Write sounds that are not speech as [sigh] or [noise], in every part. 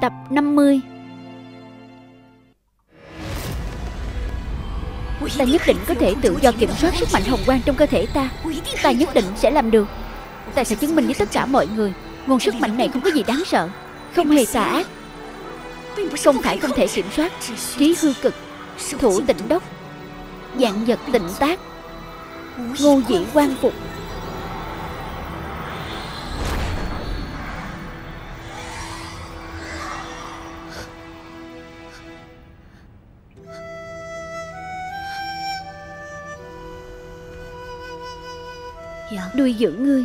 Tập 50 Ta nhất định có thể tự do kiểm soát sức mạnh hồng quang trong cơ thể ta. Ta nhất định sẽ làm được. Ta sẽ chứng minh với tất cả mọi người, Nguồn sức mạnh này không có gì đáng sợ, Không hề tà ác. Không phải không thể kiểm soát, Trí hư cực, Thủ tịnh đốc, Dạng vật tịnh tác, Ngô dĩ quan phục. Nuôi dưỡng ngươi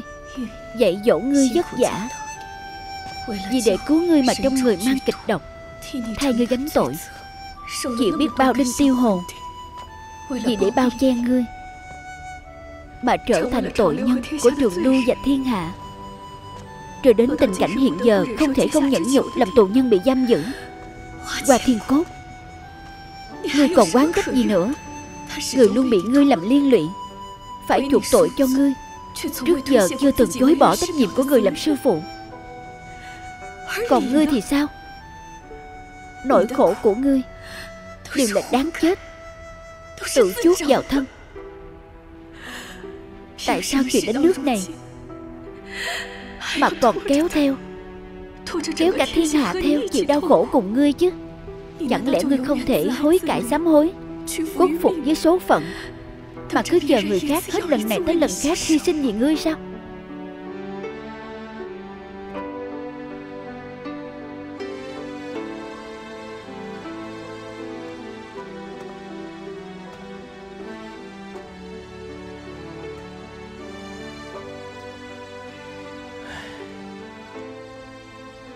dạy dỗ ngươi vất vả. vì để cứu ngươi mà trong người mang kịch độc thay ngươi gánh tội. chịu biết bao đinh tiêu hồn. Vì để bao che ngươi mà trở thành tội nhân của trường lưu và thiên hạ. Rồi đến tình cảnh hiện giờ không thể không nhẫn nhục làm tù nhân bị giam giữ qua thiên cốt. Ngươi còn quán trách gì nữa. Người luôn bị ngươi làm liên lụy phải chuộc tội cho ngươi Trước giờ chưa từng chối bỏ trách nhiệm của người làm sư phụ. Còn ngươi thì sao? Nỗi khổ của ngươi Đều là đáng chết. Tự chuốt vào thân. Tại sao chuyện đến nước này Mà còn kéo theo? Kéo cả thiên hạ theo chịu đau khổ cùng ngươi chứ? Chẳng lẽ ngươi không thể hối cải sám hối? Khuất phục với số phận mà cứ chờ người khác hết lần này tới lần khác hy sinh vì ngươi sao?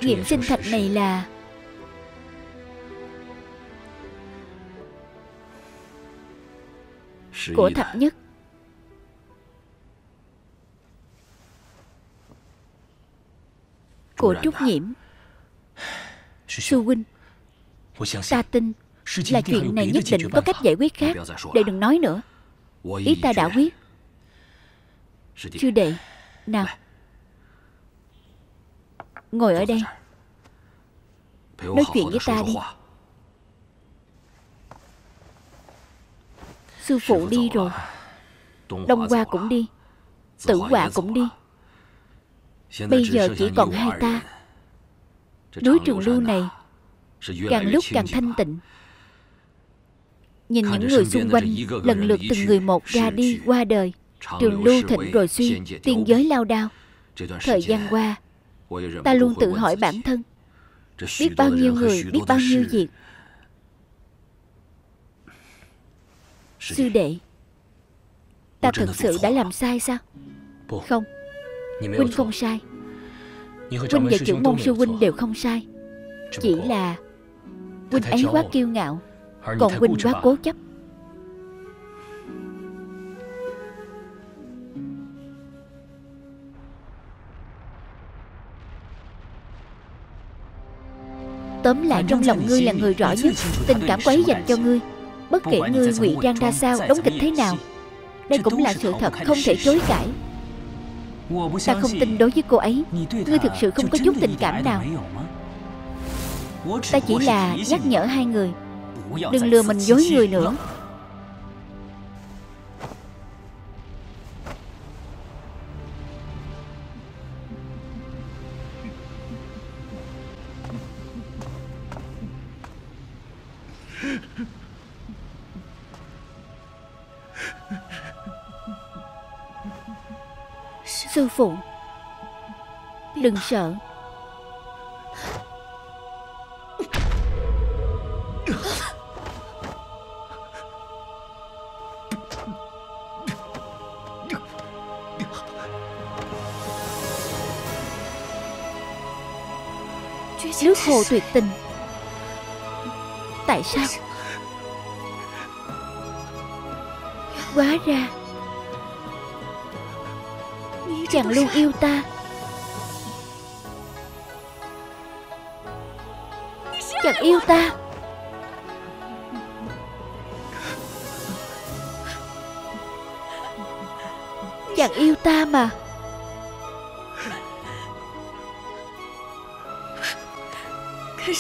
Nghiệm sinh thạch này là của thập nhất. Của trúc nhiễm. [sighs] Sư huynh. Ta tin là chuyện này nhất định có cách giải quyết khác. Để đừng nói nữa. Ý ta đã quyết. Sư đệ. Nào. Ngồi ở đây. nói chuyện với ta đi Sư phụ đi rồi. Đông Hoa cũng đi Tử Họa cũng đi. Bây giờ chỉ còn hai ta. Núi Trường Lưu này Càng lúc càng thanh tịnh. Nhìn những người xung quanh Lần lượt từng người một ra đi qua đời. Trường Lưu thịnh rồi suy Tiên giới lao đao. Thời gian qua Ta luôn tự hỏi bản thân Biết bao nhiêu người Biết bao nhiêu việc Sư đệ. Ta thật sự đã làm sai sao? Không. Huynh không sai. Huynh và trưởng môn sư huynh đều không sai. Chỉ là Huynh ấy quá kiêu ngạo Còn Huynh quá cố chấp. Tóm lại trong lòng ngươi là người rõ nhất Tình cảm quấy dành cho ngươi Bất kể ngươi ngụy trang ra sao Đóng kịch thế nào? Đây cũng là sự thật không thể chối cãi. Ta không tin đối với cô ấy. Ngươi thực sự không có chút tình cảm nào. Ta chỉ là nhắc nhở hai người. Đừng lừa mình dối người nữa Sư phụ. Đừng sợ. Nước hồ tuyệt tình. Tại sao? Quá ra chàng luôn yêu ta. Chàng yêu ta. Chàng yêu ta mà.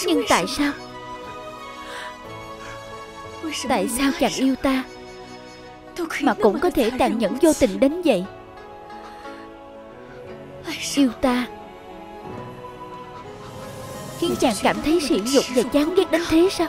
Nhưng tại sao? Tại sao chàng yêu ta Mà cũng có thể tàn nhẫn vô tình đến vậy? Yêu ta. Khiến chàng cảm thấy sỉ nhục và chán ghét đến thế sao?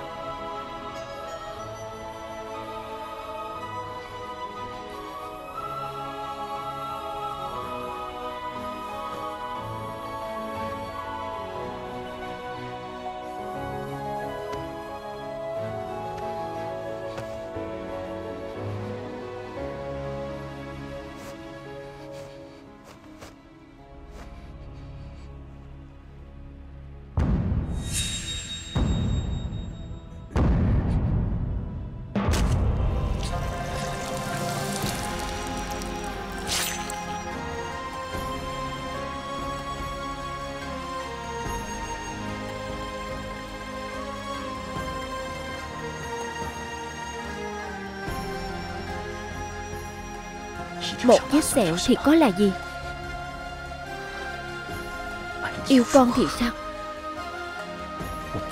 Vết sẹo thì có là gì? Yêu con thì sao?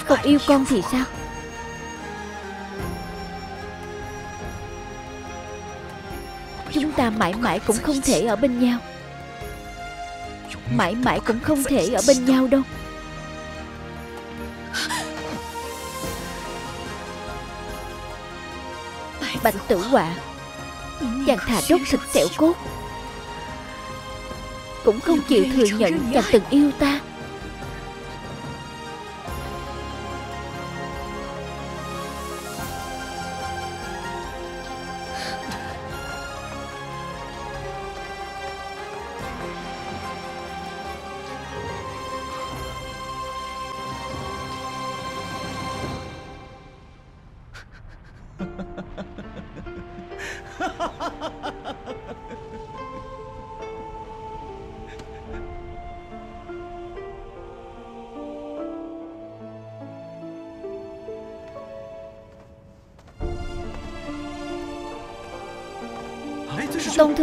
Không yêu con thì sao? Chúng ta mãi mãi cũng không thể ở bên nhau. Mãi mãi cũng không thể ở bên nhau đâu. Bạch tử họa Chàng thà đốt thịt xẻo cốt. Cũng không chịu thừa nhận chàng từng yêu ta.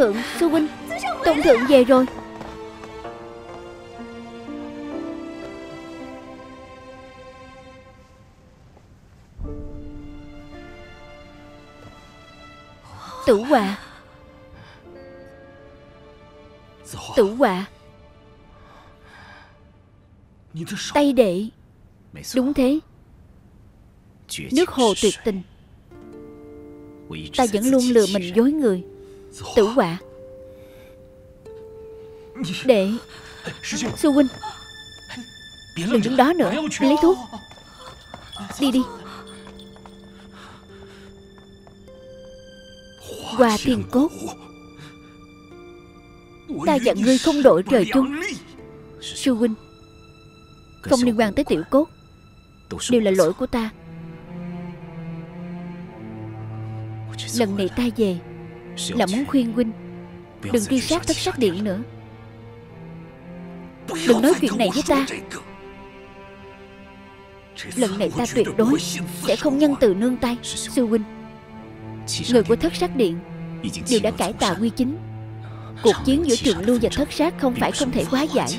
Thượng, sư huynh. Tôn thượng về rồi. Tử họa. Tử họa. Tay đệ. Đúng thế. Nước hồ tuyệt tình. Ta vẫn luôn lừa mình dối người. Tử quả. Đệ Sư huynh. Đừng đứng đó nữa Đi lấy thuốc. Đi đi. Hoa tiền cốt. Ta dặn ngươi không đổi trời chung. Sư huynh, Không liên quan tới tiểu cốt. Đều là lỗi của ta. Lần này ta về là muốn khuyên huynh. Đừng đi sát tất sát điện nữa. Đừng nói chuyện này với ta. Lần này ta tuyệt đối Sẽ không nhân từ nương tay Sư huynh. Người của thất sát điện Đều đã cải tà quy chính. Cuộc chiến giữa trường lưu và thất sát Không phải không thể hóa giải.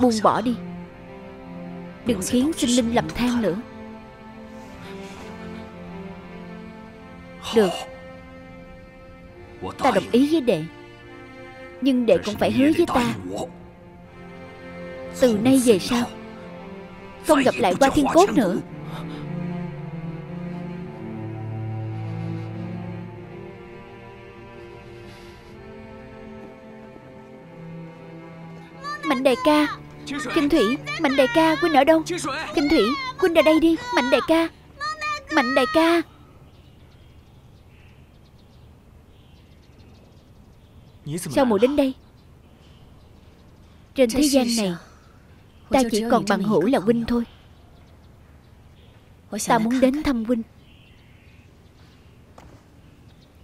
Buông bỏ đi. Đừng khiến sinh linh lầm than nữa Được. Ta đồng ý với đệ. Nhưng đệ cũng phải hứa với ta. Từ nay về sau, Không gặp lại qua thiên cốt nữa. Mạnh đại ca, Kinh Thủy, Mạnh đại ca, Quynh ở đâu? Kinh Thủy, Quynh ra đây đi, Mạnh đại ca. Mạnh đại ca. Sao muội đến đây? Trên thế gian này Ta chỉ còn bằng hữu là huynh thôi. Ta muốn đến thăm huynh.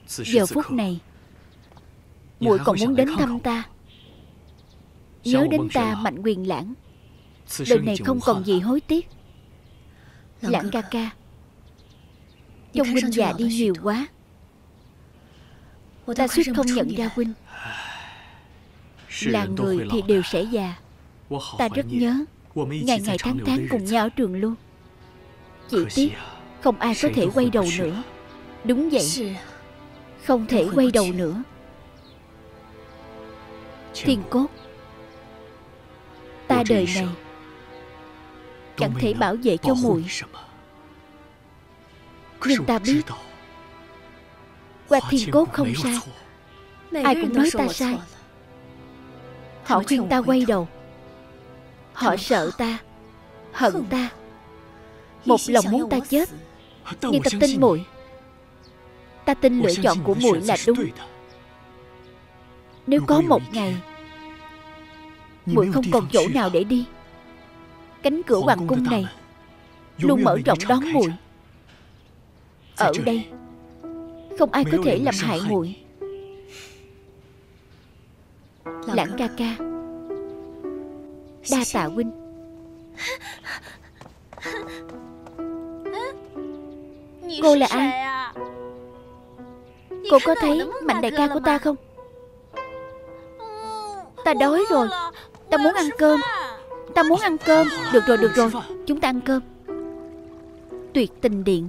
Giờ phút này muội còn muốn đến thăm ta? Nhớ đến ta mạnh quyền lãng. Lần này không còn gì hối tiếc. Lãng ca ca Trông huynh già đi nhiều quá Ta suýt không nhận ra huynh. Là người thì đều sẽ già Ta rất nhớ. Ngày ngày tháng tháng cùng nhau ở trường luôn. Chỉ tiếc Không ai có thể quay đầu nữa. Đúng vậy. Không thể quay đầu nữa. Thiên cốt. Ta đời này Chẳng thể bảo vệ cho muội. Nhưng ta biết Qua thiên cốt không sai. Ai cũng nói ta sai. Họ. Khuyên ta quay đầu. Họ sợ ta Hận ta. Một lòng muốn ta chết Nhưng ta tin muội. Ta tin lựa chọn của muội là đúng. Nếu có một ngày muội không còn chỗ nào để đi. Cánh cửa hoàng cung này luôn mở rộng đón muội. ở đây không ai có thể làm hại muội. Lãng ca. ca đa tạ huynh. Cô là ai? cô có thấy mạnh đại ca của ta không? Ta đói rồi. Ta muốn ăn cơm. Ta muốn ăn cơm. Được rồi được rồi. Chúng ta ăn cơm. Tuyệt tình điện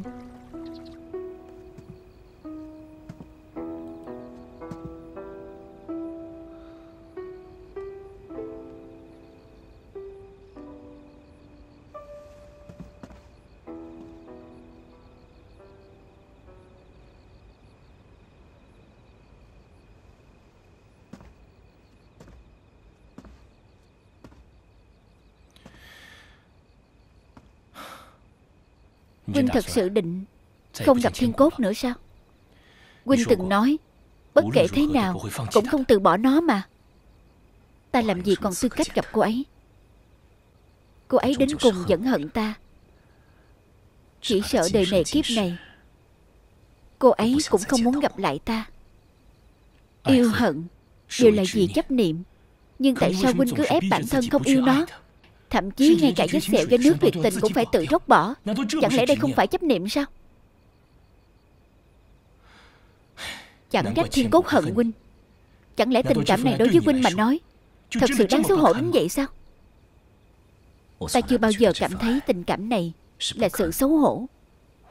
Huynh thật sự định Không gặp thiên cốt nữa sao? Huynh từng nói Bất kể thế nào Cũng không từ bỏ nó mà. Ta làm gì còn tư cách gặp cô ấy? Cô ấy đến cùng vẫn hận ta. Chỉ sợ đời này kiếp này. Cô ấy cũng không muốn gặp lại ta. Yêu hận. Đều là gì chấp niệm? Nhưng tại sao Huynh cứ ép bản thân không yêu nó Thậm chí ngay cả vết sẹo do nước tuyệt tình cũng phải tự rốc bỏ. Chẳng lẽ đây không phải chấp niệm sao? Chẳng trách thiên cốt hận huynh. Chẳng lẽ tình cảm này đối với huynh mà nói Thật sự đáng xấu hổ đến vậy sao? Ta chưa bao giờ cảm thấy tình cảm này Là sự xấu hổ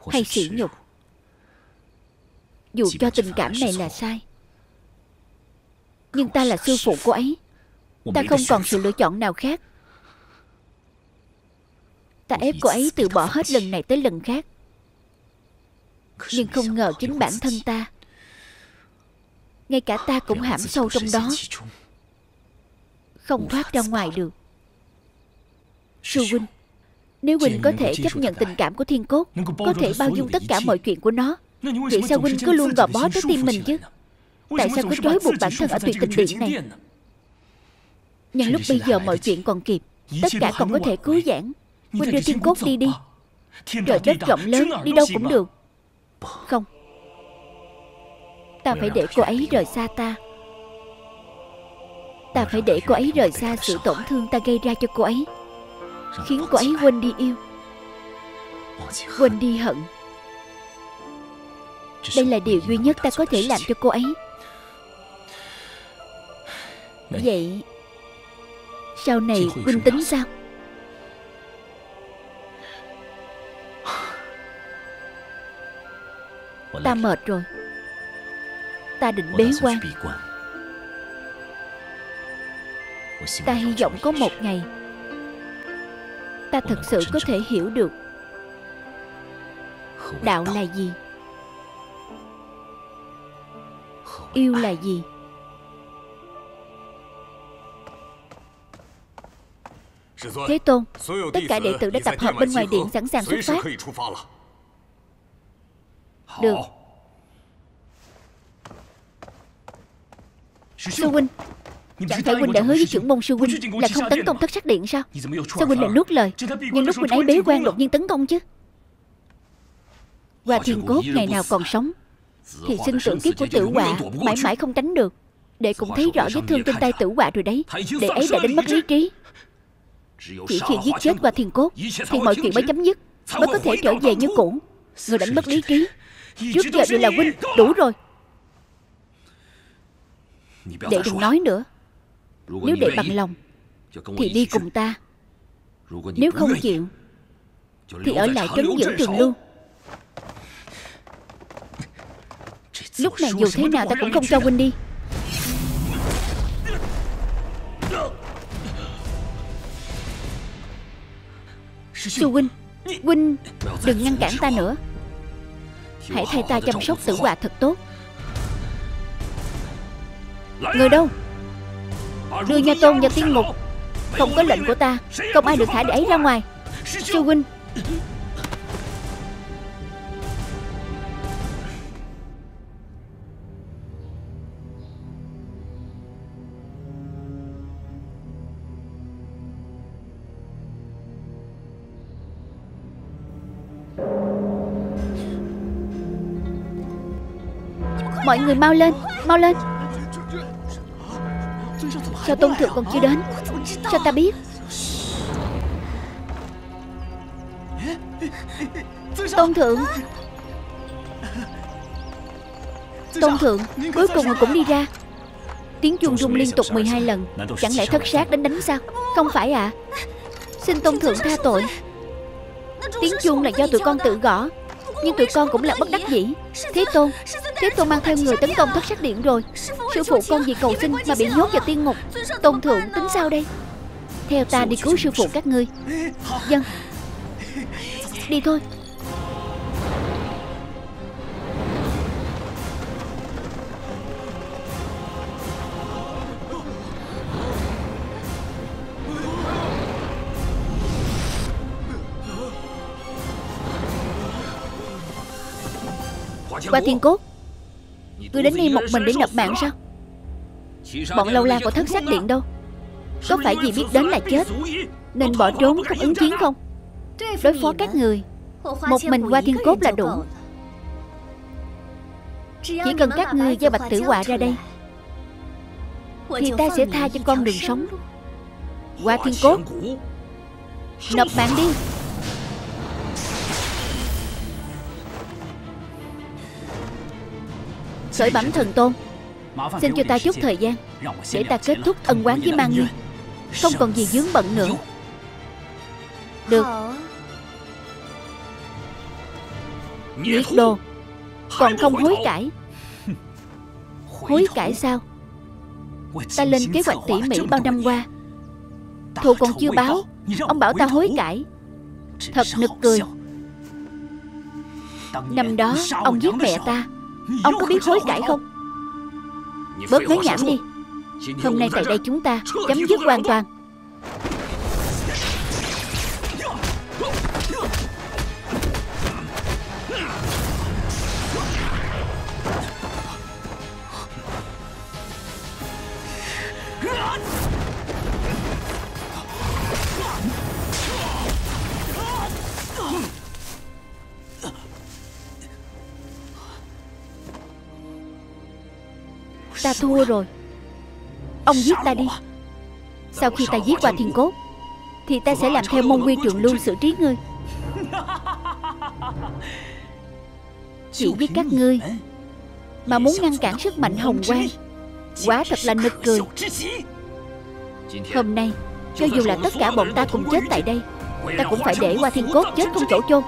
Hay sỉ nhục? Dù cho tình cảm này là sai Nhưng ta là sư phụ cô ấy. Ta không còn sự lựa chọn nào khác Ta ép cô ấy từ bỏ hết lần này tới lần khác. Nhưng không ngờ chính bản thân ta Ngay cả ta cũng hãm sâu trong đó Không thoát ra ngoài được. Sư huynh Nếu huynh có thể chấp nhận tình cảm của thiên cốt Có thể bao dung tất cả mọi chuyện của nó Vậy sao huynh cứ luôn gò bó tới tim mình chứ? Tại sao cứ trói buộc bản thân ở tuyệt tình điện này? Nhân lúc bây giờ mọi chuyện còn kịp Tất cả còn có thể cứu giãn Huynh đưa thiên cốt đi đi. Trời đất rộng lớn Đi đâu cũng được. Không. Ta phải để cô ấy rời xa ta. Ta phải để cô ấy rời xa sự tổn thương ta gây ra cho cô ấy Khiến cô ấy quên đi yêu. Quên đi hận. Đây là điều duy nhất ta có thể làm cho cô ấy. Vậy Sau này Huynh tính sao Ta mệt rồi. Ta định bế quan. Ta hy vọng có một ngày Ta thật sự có thể hiểu được Đạo là gì Yêu là gì. Thế Tôn Tất cả đệ tử đã tập hợp bên ngoài điện sẵn sàng xuất phát được. Sư huynh. Chẳng phải huynh đã hứa với trưởng môn sư huynh Là không tấn công thất sắc điện sao? Sao huynh lại nuốt lời. Nhưng lúc huynh ấy bế quan đột nhiên tấn công chứ. Hoa thiên cốt ngày nào còn sống Thì sinh tử kiếp của tử họa Mãi mãi không tránh được. Đệ cũng thấy rõ vết thương trên tay tử họa rồi đấy. Đệ ấy đã đến mất lý trí. Chỉ khi giết chết qua thiên cốt Thì mọi chuyện mới chấm dứt. Mới có thể trở về như cũ. Người đánh mất lý trí Trước giờ đều là huynh Đủ rồi. Đệ đừng nói nữa. Nếu đệ bằng lòng Thì đi cùng ta. Nếu không chịu Thì ở lại trấn giữ trường lưu Lúc này dù thế nào ta cũng không cho huynh đi. Sư huynh Huynh đừng ngăn cản ta nữa Hãy thay ta chăm sóc tử hòa thật tốt. Người đâu? Đưa nha tôn vào tiên ngục Không. Có lệnh của ta. Không ai được thả để ấy ra ngoài. Sư huynh Mọi người mau lên Mau lên. Sao Tôn Thượng còn chưa đến Sao ta biết. Tôn Thượng. Tôn Thượng, Cuối cùng cũng đi ra. Tiếng chuông rung liên tục 12 lần, Chẳng lẽ thất sát đến đánh sao? Không phải ạ. À. Xin Tôn Thượng tha tội. Tiếng chuông là do tụi con tự gõ, Nhưng tụi con cũng là bất đắc dĩ. Thế Tôn Thế Tôn mang theo người tấn công thất sắc điện rồi. Sư phụ con vì cầu sinh mà bị nhốt vào tiên ngục. Tôn thượng tính sao đây? Theo ta đi cứu sư phụ các ngươi. Dân Đi thôi. Qua thiên cốt. Cứ đến đây một mình để nộp mạng sao? Bọn lâu la của thất sát điện đâu. Có phải vì biết đến là chết, Nên bỏ trốn không ứng chiến không? Đối phó các người, Một mình qua thiên cốt là đủ. Chỉ cần các ngươi giao bạch tử họa ra đây, Thì ta sẽ tha cho con đường sống. Qua thiên cốt, Nộp mạng đi. Sởi bẩm thần tôn. Xin cho ta chút thời gian Để ta kết thúc ân quán với mang nghi Không còn gì dướng bận nữa. Được. Nhiệt đồ. Còn không hối cải? Hối cải sao? Ta lên kế hoạch tỉ mỉ bao năm qua. Thù còn chưa báo. Ông bảo ta hối cải. Thật nực cười. Năm đó ông giết mẹ ta Ông có biết hối cải không? Bớt nói nhảm đi. Hôm nay tại đây chúng ta chấm dứt hoàn toàn thua rồi. Ông giết ta đi. Sau khi ta giết qua thiên cốt, Thì ta sẽ làm theo môn quy trường lưu xử trí ngươi. Chỉ biết các ngươi Mà muốn ngăn cản sức mạnh hồng quang, Quá thật là nực cười. Hôm nay, Cho dù là tất cả bọn ta cùng chết tại đây, Ta cũng phải để qua thiên cốt chết không chỗ chôn.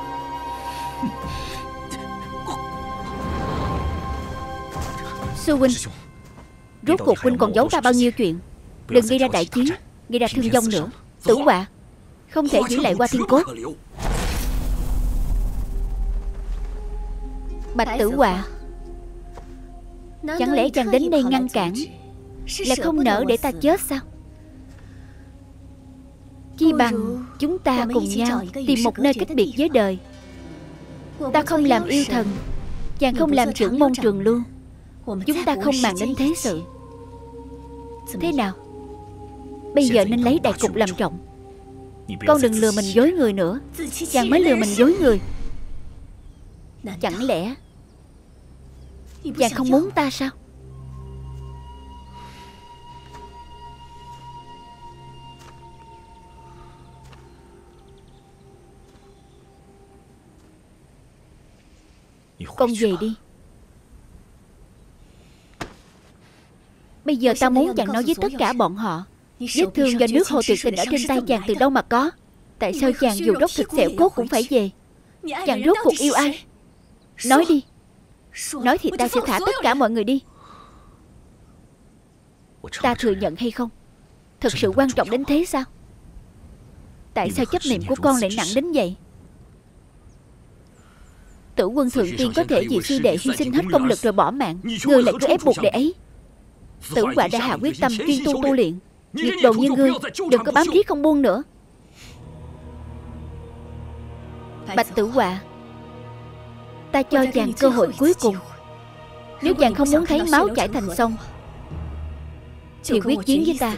Sư huynh Rốt cuộc huynh còn giấu ta bao nhiêu chuyện? Đừng gây ra đại chiến Gây ra thương vong nữa. Tử họa Không thể giữ lại qua thiên cốt Bạch tử họa Chẳng lẽ chàng đến đây ngăn cản? Là không nỡ để ta chết sao? Chi bằng Chúng ta cùng nhau Tìm một nơi cách biệt với đời. Ta không làm yêu thần Chàng không làm trưởng môn trường lưu Chúng ta không màng đến thế sự. Thế nào? Bây giờ nên lấy đại cục làm trọng. Con đừng lừa mình dối người nữa. Chàng mới lừa mình dối người. Chẳng lẽ Chàng không muốn ta sao? Con về đi Bây giờ ta muốn chàng nói với tất cả bọn họ. Vết thương do nước hồ tuyệt tình ở trên tay chàng từ đâu mà có? Tại sao chàng dù rốt thịt xẻo cốt cũng phải về? Chàng rốt cuộc yêu ai? Nói đi. Nói thì ta sẽ thả tất cả mọi người đi. Ta thừa nhận hay không? Thật sự quan trọng đến thế sao? Tại sao chấp niệm của con lại nặng đến vậy? Tử quân thượng tiên có thể vì sư đệ hy sinh hết công lực rồi bỏ mạng. Ngươi lại cứ ép buộc đệ ấy Tử quả đã hạ quyết tâm chuyên tu tu luyện. Nghiệt đồ như ngươi Đừng có bám riết không buông nữa. Bạch tử quả Ta cho chàng cơ hội cuối cùng. Nếu chàng không muốn thấy máu chảy thành sông Thì quyết chiến với ta.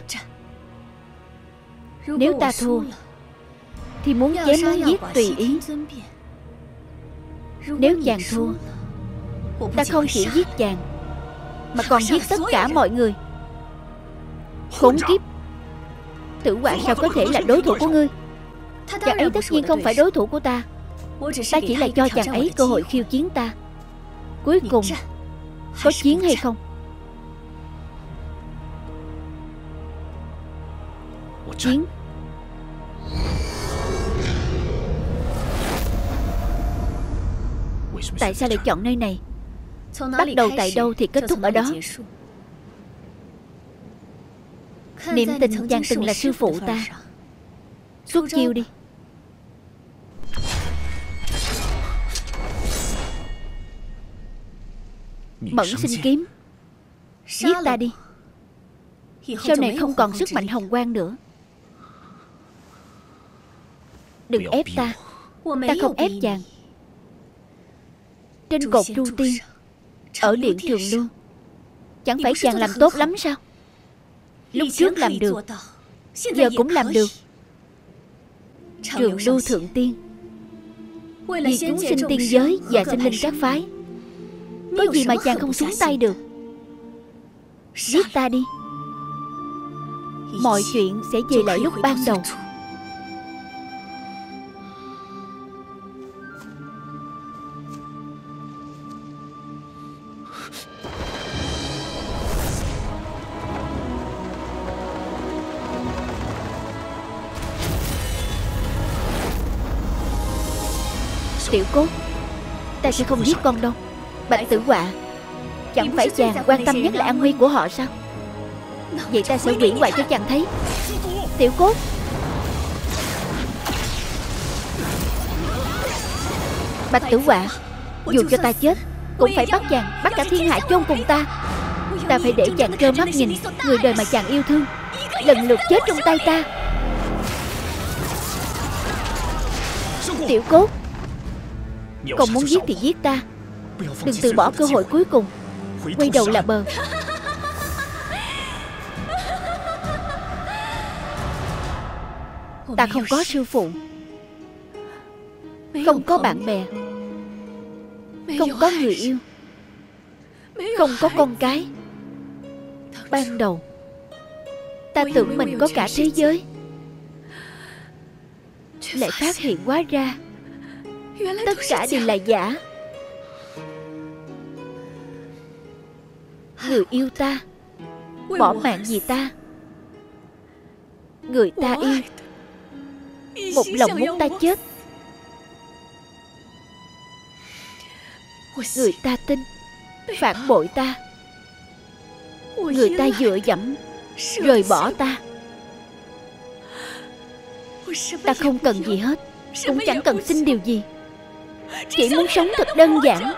Nếu ta thua Thì muốn chém muốn giết tùy ý. Nếu chàng thua Ta không chỉ giết chàng Mà còn giết tất cả mọi người. Khốn kiếp. Tử quả sao có thể là đối thủ của ngươi? Chàng ấy tất nhiên không phải đối thủ của ta. Ta chỉ là cho chàng ấy cơ hội khiêu chiến ta. Cuối cùng Có chiến hay không? Chiến. Tại sao lại chọn nơi này Bắt đầu tại đâu thì kết thúc ở đó? Niệm tình chàng từng là sư phụ ta. Xuất chiêu đi. Mẫn sinh kiếm. Giết ta đi. Sau này không còn sức mạnh hồng quang nữa. Đừng ép ta. Ta không ép chàng. Trên cột lưu tiên Ở điện trường lưu Chẳng phải chàng làm tốt lắm sao? Lúc trước làm được. Giờ cũng làm được. Trường lưu thượng tiên. Vì chúng sinh tiên giới Và sinh linh các phái. Có gì mà chàng không xuống tay được? Giết ta đi. Mọi chuyện sẽ về lại lúc ban đầu Ta sẽ không giết con đâu. Bạch tử họa Chẳng phải chàng quan tâm nhất là an nguy của họ sao? Vậy ta sẽ quỷ hoại cho chàng thấy. Tiểu cốt Bạch tử họa Dù cho ta chết Cũng phải bắt chàng Bắt cả thiên hạ chôn cùng ta. Ta phải để chàng trơ mắt nhìn Người đời mà chàng yêu thương Lần lượt chết trong tay ta. Tiểu cốt còn muốn giết thì giết ta. Đừng từ bỏ cơ hội cuối cùng. Quay đầu là bờ. Ta không có sư phụ. Không có bạn bè. Không có người yêu. Không có con cái. Ban đầu Ta tưởng mình có cả thế giới. Lại phát hiện quá ra Tất cả đều là giả. Người yêu ta Bỏ mạng vì ta. Người ta yêu Một lòng muốn ta chết. Người ta tin Phản bội ta. Người ta dựa dẫm Rời bỏ ta. Ta không cần gì hết. Cũng chẳng cần xin điều gì chỉ muốn sống thật đơn giản.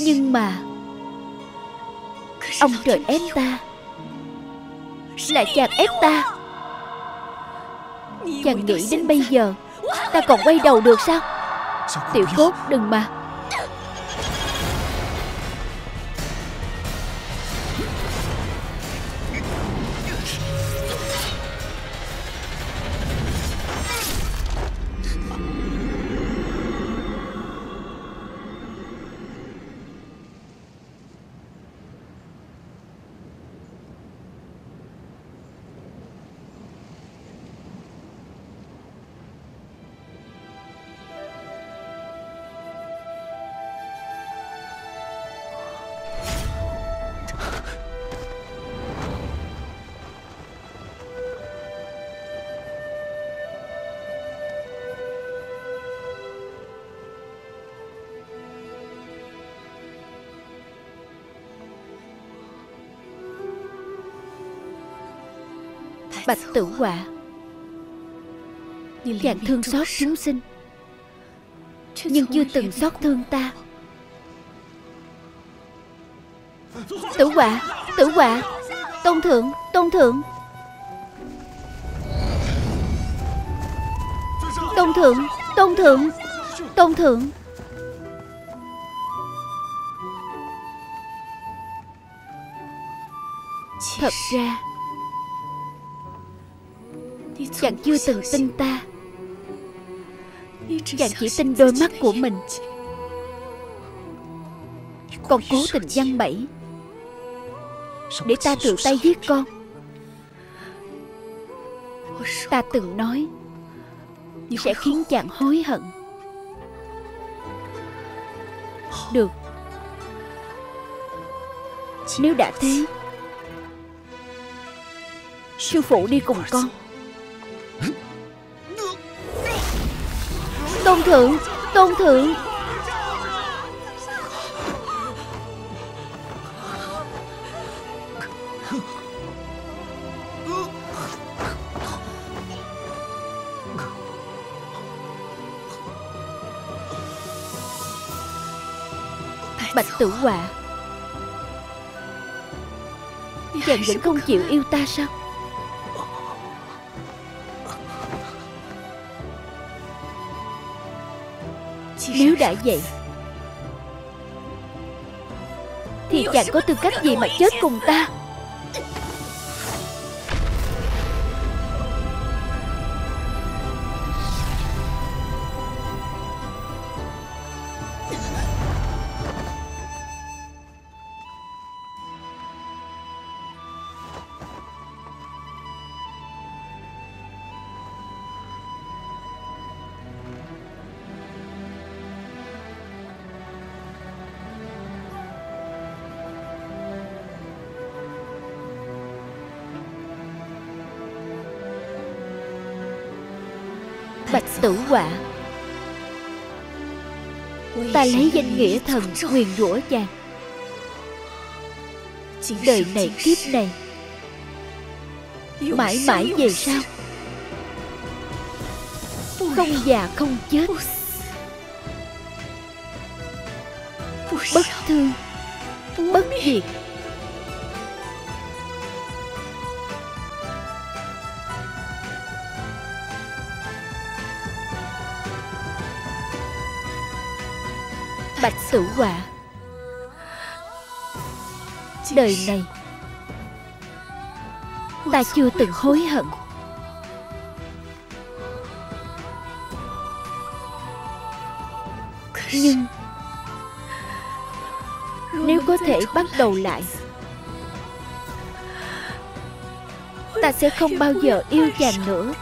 Nhưng mà Ông trời ép ta Là chàng ép ta. Chàng nghĩ đến bây giờ Ta còn quay đầu được sao? Tiểu cốt đừng mà Bạch tử họa. Chàng thương xót chúng sinh. Nhưng chưa từng xót thương ta. Tử họa Tử họa Tôn thượng Tôn thượng. Tôn thượng Tôn thượng Tôn thượng. Thật ra Chàng chưa từng tin ta. Chàng chỉ tin đôi mắt của mình. Con cố tình văn bẫy. Để ta tự tay giết con. Ta từng nói, Sẽ khiến chàng hối hận. Được. Nếu đã thế, Sư phụ đi cùng con. Tôn thượng Tôn thượng. Bạch tử họa Chàng vẫn không chịu yêu ta sao? Đã vậy. Thì chàng có tư cách gì mà chết cùng ta Bạch tử quả. Ta lấy danh nghĩa thần quyền rủa chàng. Đời này kiếp này, Mãi mãi về sau, Không già không chết. Bất thương, Bất diệt Bạch Tử Họa Đời này Ta chưa từng hối hận. Nhưng Nếu có thể bắt đầu lại Ta sẽ không bao giờ yêu chàng nữa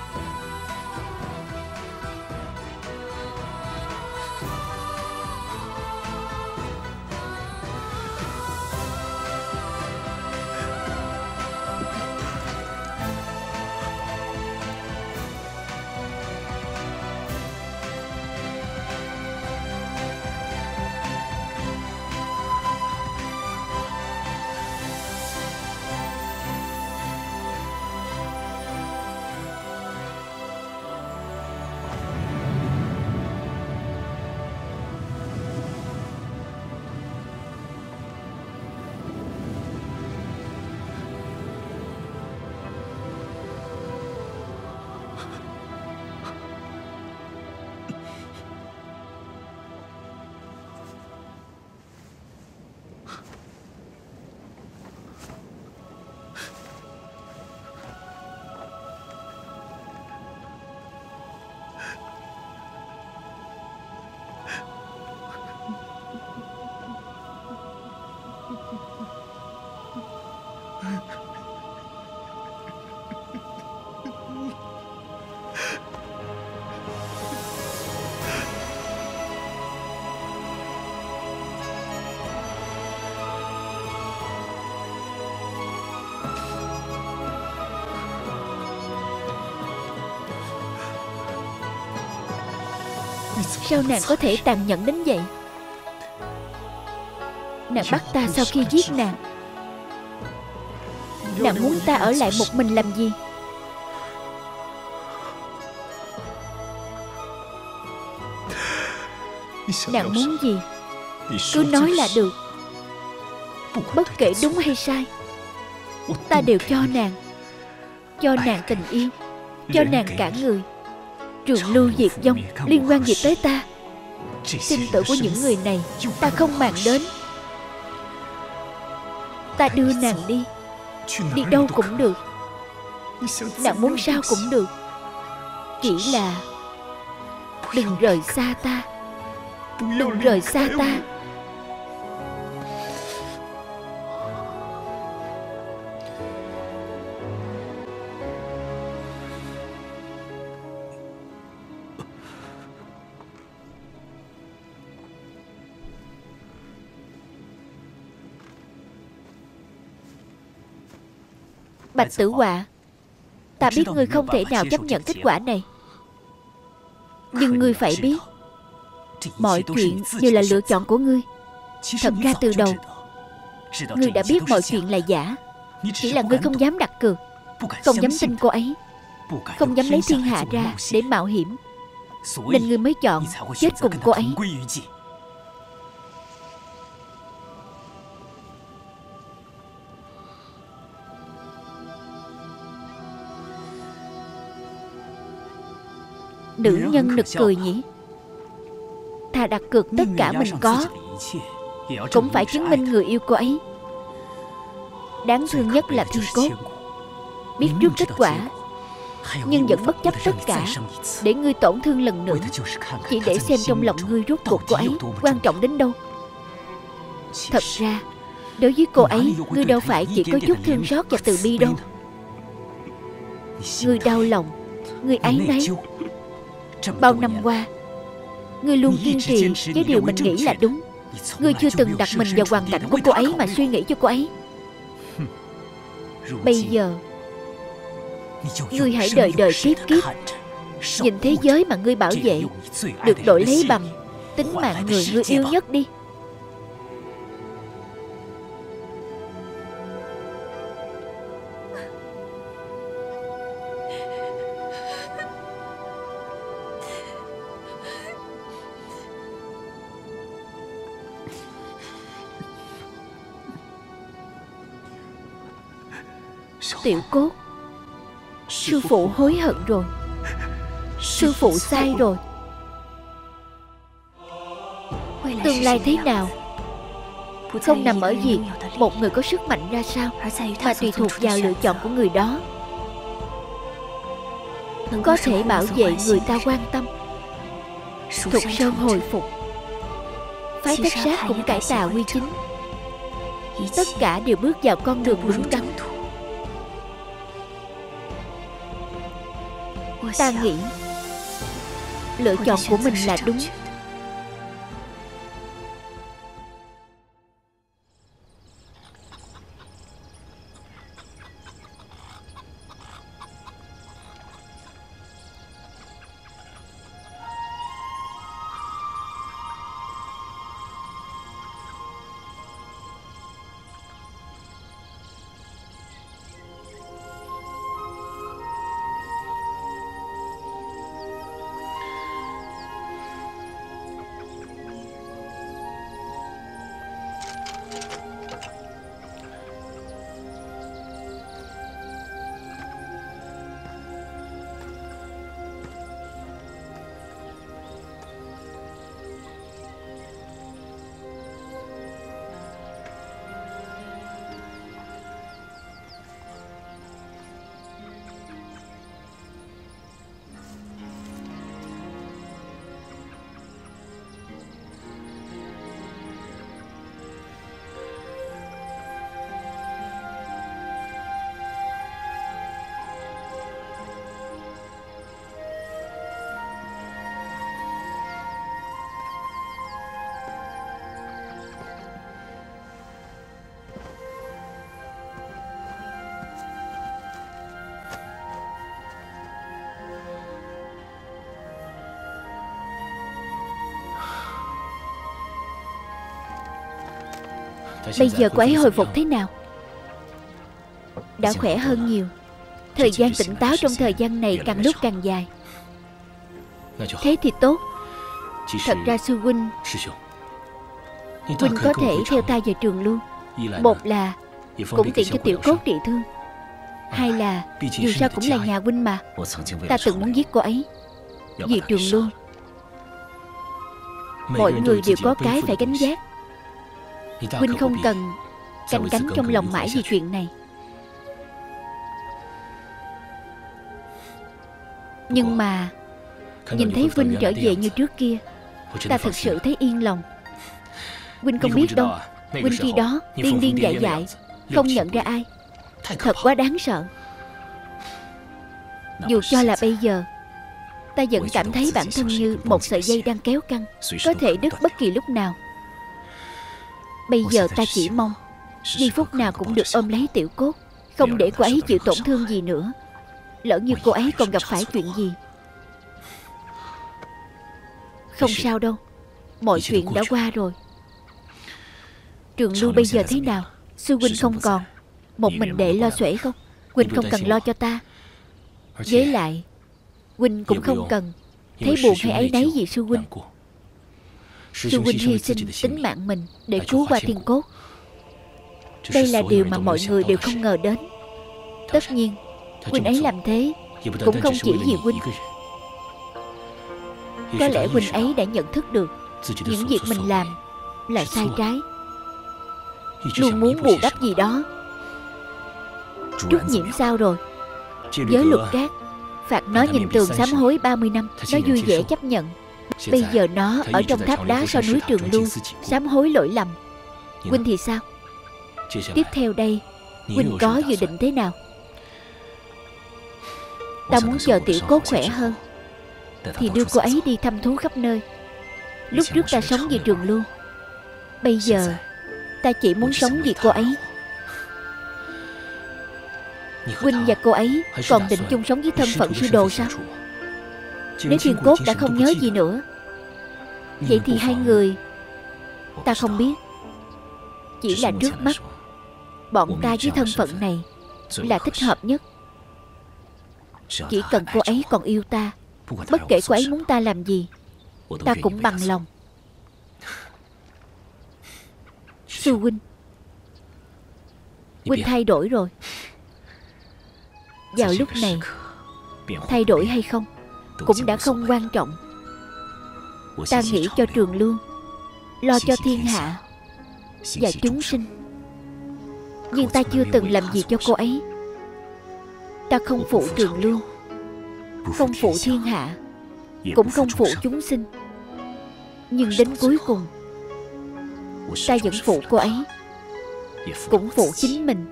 sao nàng có thể tàn nhẫn đến vậy? Nàng bắt ta sau khi giết nàng. Nàng muốn ta ở lại một mình làm gì? Nàng muốn gì? Cứ nói là được. Bất kể đúng hay sai, Ta đều cho nàng. Cho nàng tình yêu. Cho nàng cả người. Trường lưu diệt vong Liên quan gì tới ta? Sinh tử của những người này Ta không màng đến. Ta đưa nàng đi. Đi đâu cũng được. Nàng muốn sao cũng được. Chỉ là Đừng rời xa ta. Đừng rời xa ta Bạch tử họa Ta biết ngươi không thể nào chấp nhận kết quả này. Nhưng ngươi phải biết Mọi chuyện đều là lựa chọn của ngươi. Thật ra từ đầu Ngươi đã biết mọi chuyện là giả. Chỉ là ngươi không dám đặt cược Không dám tin cô ấy Không dám lấy thiên hạ ra để mạo hiểm. Nên ngươi mới chọn chết cùng cô ấy Nữ nhân nực cười nhỉ? Thà đặt cược tất cả mình có. Cũng phải chứng minh người yêu cô ấy. Đáng thương nhất là thương cốt. Biết trước kết quả Nhưng vẫn bất chấp tất cả. Để ngươi tổn thương lần nữa Chỉ để xem trong lòng ngươi rốt cuộc cô ấy Quan trọng đến đâu. Thật ra Đối với cô ấy Ngươi đâu phải chỉ có chút thương xót và từ bi đâu. Ngươi đau lòng. Ngươi ấy nấy Bao năm qua Ngươi luôn kiên trì với điều mình nghĩ là đúng. Ngươi chưa từng đặt mình vào hoàn cảnh của cô ấy Mà suy nghĩ cho cô ấy. Bây giờ Ngươi hãy đợi đợi kiếp. kiếp Nhìn thế giới mà ngươi bảo vệ Được đổi lấy bằng Tính mạng người ngươi yêu nhất đi Tiểu cốt. Sư phụ hối hận rồi. Sư phụ sai rồi. Tương lai thế nào? Không nằm ở việc Một người có sức mạnh ra sao? Mà tùy thuộc vào lựa chọn của người đó. Có thể bảo vệ người ta quan tâm. Thục Sơn hồi phục. Phái thất sát cũng cải tà quy chính. Tất cả đều bước vào con đường đúng đắn Ta nghĩ Lựa chọn của mình là đúng. Bây giờ cô ấy hồi phục thế nào? Đã khỏe hơn nhiều. Thời gian tỉnh táo trong thời gian này càng lúc càng dài. Thế thì tốt. Thật ra sư huynh Huynh có thể theo ta về trường luôn. Một là Cũng tiện cho tiểu cốt trị thương Hai là Dù sao cũng là nhà huynh mà. Ta từng muốn giết cô ấy. Vì trường luôn. Mọi người đều có cái phải gánh giác Huynh không cần Canh cánh trong lòng mãi vì chuyện này. Nhưng mà Nhìn thấy Vinh trở về như trước kia Ta thật sự thấy yên lòng. Vinh không biết đâu Vinh khi đó điên điên dại dại Không nhận ra ai. Thật quá đáng sợ. Dù cho là bây giờ Ta vẫn cảm thấy bản thân như một sợi dây đang kéo căng Có thể đứt bất kỳ lúc nào Bây giờ ta chỉ mong Giây phút nào cũng được ôm lấy tiểu cốt Không để cô ấy chịu tổn thương gì nữa. Lỡ như cô ấy còn gặp phải chuyện gì. Không sao đâu Mọi chuyện đã qua rồi. Trường lưu bây giờ thế nào? Sư huynh không còn. Một mình để lo xuể không? Huynh không cần lo cho ta. Với lại Huynh cũng không cần. Thấy buồn hay ấy nấy gì sư huynh Sư huynh hy sinh tính mạng mình Để cứu qua thiên cốt Đây là điều mà mọi người đều không ngờ đến Tất nhiên Huynh ấy làm thế Cũng không chỉ vì Huynh Có lẽ Huynh ấy đã nhận thức được Những việc mình làm Là sai trái Luôn muốn bù đắp gì đó Trúc nhiễm sao rồi Với luật cát Phạt nó nhìn tường sám hối 30 năm Nó vui vẻ chấp nhận Bây giờ nó ở trong tháp đá sau núi Trường Lưu Sám hối lỗi lầm. Huynh thì sao? Tiếp theo đây Huynh có dự định thế nào? Ta muốn chờ tiểu cốt khỏe hơn. Thì đưa cô ấy đi thăm thú khắp nơi. Lúc trước ta sống vì Trường Lưu Bây giờ Ta chỉ muốn sống vì cô ấy. Huynh và cô ấy còn định chung sống với thân phận sư đồ sao Nếu thiên cốt đã không nhớ gì nữa Vậy thì hai người Ta không biết. Chỉ là trước mắt Bọn ta với thân phận này Là thích hợp nhất. Chỉ cần cô ấy còn yêu ta Bất kể cô ấy muốn ta làm gì Ta cũng bằng lòng. Sư huynh Huynh thay đổi rồi. Vào lúc này Thay đổi hay không Cũng đã không quan trọng. Ta nghĩ cho trường lương Lo cho thiên hạ Và chúng sinh. Nhưng ta chưa từng làm gì cho cô ấy. Ta không phụ trường lương Không phụ thiên hạ Cũng không phụ chúng sinh. Nhưng đến cuối cùng Ta vẫn phụ cô ấy. Cũng phụ chính mình.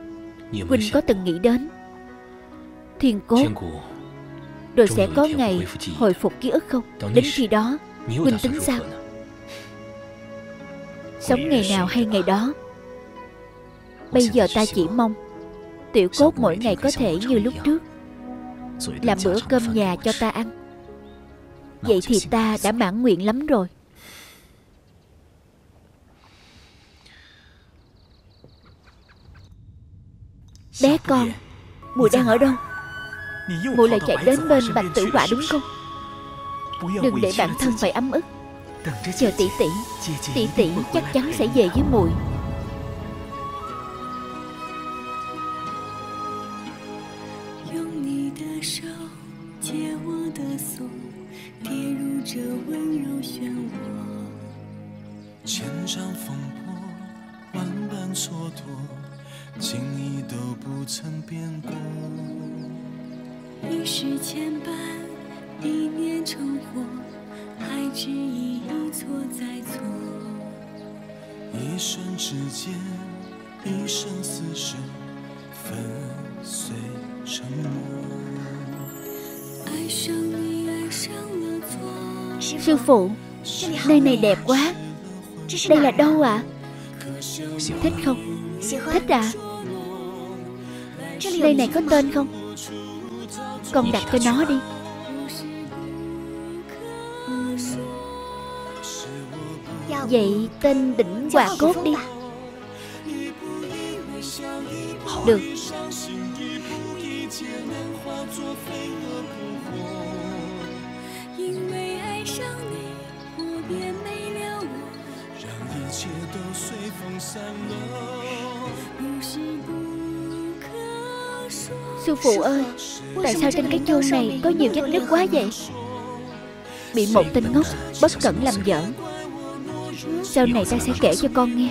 Huynh có từng nghĩ đến. Thiên cốt Rồi sẽ có ngày hồi phục ký ức không? Đến khi đó Huynh tính sao? Sống ngày nào hay ngày đó? Bây giờ ta chỉ mong Tiểu cốt mỗi ngày có thể như lúc trước. Làm bữa cơm nhà cho ta ăn. Vậy thì ta đã mãn nguyện lắm rồi. Bé con Mùi đang ở đâu Mùi lại chạy đến bên bạch tử quả đúng không? Đừng để bản thân phải ấm ức. Chờ tỷ tỷ Tỷ tỷ chắc chắn sẽ về với mùi phụ Nơi này đẹp quá. Đây là đâu ạ? À? Thích không? Thích à? Nơi này có tên không? Con đặt cho nó đi. Vậy tên đỉnh quả cốt đi. Được. Sư phụ ơi Tại sao trên cái chôn này có nhiều vết nứt quá vậy? Bị một tên ngốc, Bất cẩn làm giỡn. Sau này ta sẽ kể cho con nghe.